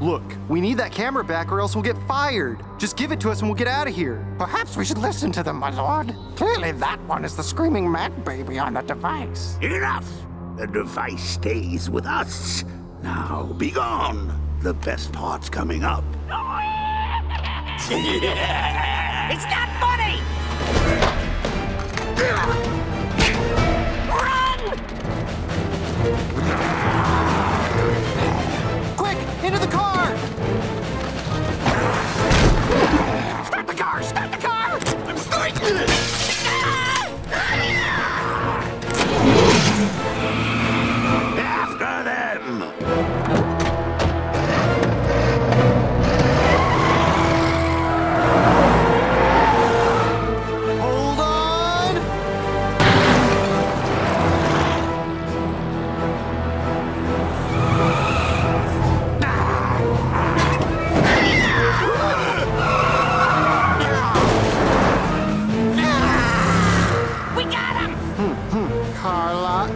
Look, we need that camera back or else we'll get fired. Just give it to us and we'll get out of here. Perhaps we should listen to them, my lord. Clearly, that one is the screaming mad baby on the device. Enough! The device stays with us. Now, be gone. The best part's coming up. It's not funny!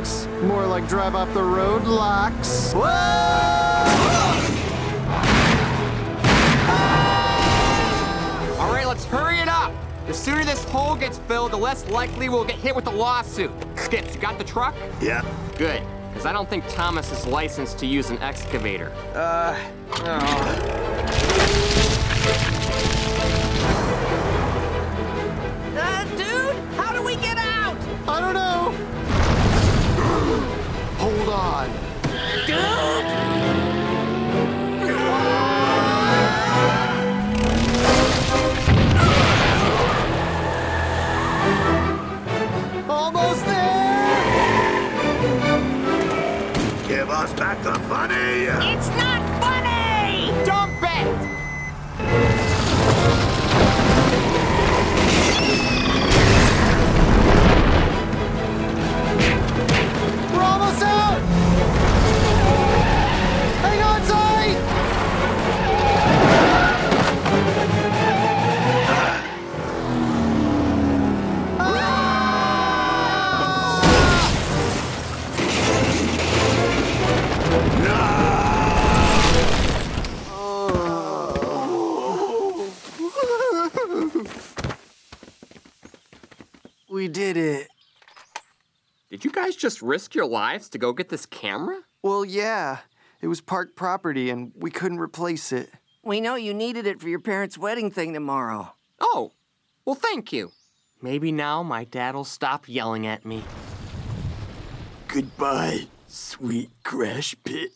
locks. More like drive off the road locks. Whoa! All right, let's hurry it up. The sooner this hole gets filled, the less likely we'll get hit with a lawsuit. Skips, you got the truck? Yeah. Good, because I don't think Thomas is licensed to use an excavator. Uh, Uh, Give us back the funny! It's not funny! Dump it! We did it. Did you guys just risk your lives to go get this camera? Well, yeah. It was park property and we couldn't replace it. we know you needed it for your parents' wedding thing tomorrow. Oh, well, thank you. Maybe now my dad'll stop yelling at me. Goodbye, sweet crash pit.